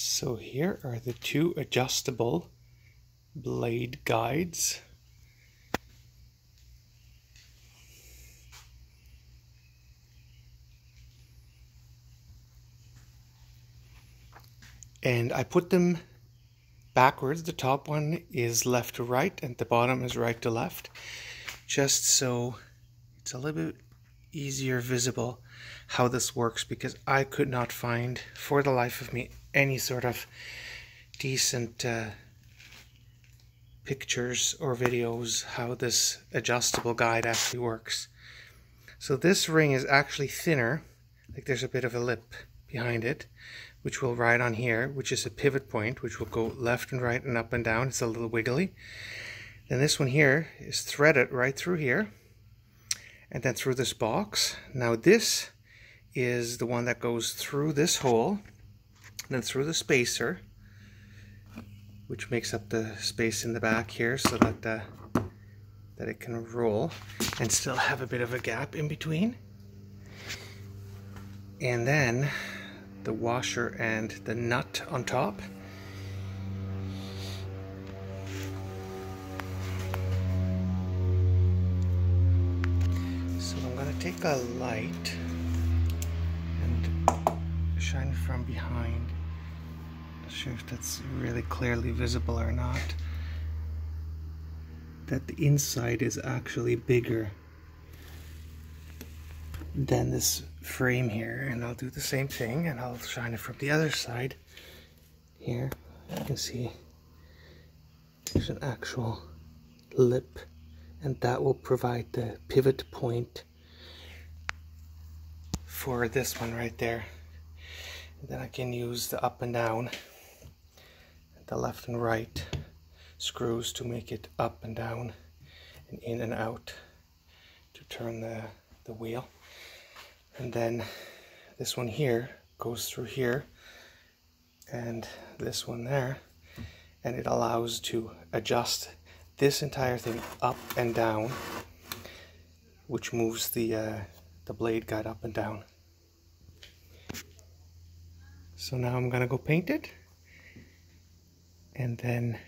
So here are the two adjustable blade guides. And I put them backwards. The top one is left to right and the bottom is right to left. Just so it's a little bit easier visible how this works because I could not find for the life of me any sort of decent uh, pictures or videos how this adjustable guide actually works. So this ring is actually thinner, like there's a bit of a lip behind it, which will ride on here, which is a pivot point, which will go left and right and up and down. It's a little wiggly. Then this one here is threaded right through here and then through this box. Now this is the one that goes through this hole, then through the spacer, which makes up the space in the back here so that that it can roll and still have a bit of a gap in between. And then the washer and the nut on top. So I'm going to take a light and shine from behind. Sure if that's really clearly visible or not. That the inside is actually bigger than this frame here. And I'll do the same thing and I'll shine it from the other side here. You can see there's an actual lip and that will provide the pivot point for this one right there. And then I can use the up and down the left and right screws to make it up and down and in and out to turn the, the wheel. And then this one here goes through here and this one there. And it allows to adjust this entire thing up and down which moves the uh, the blade guide up and down. So now I'm gonna go paint it and then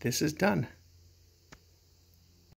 this is done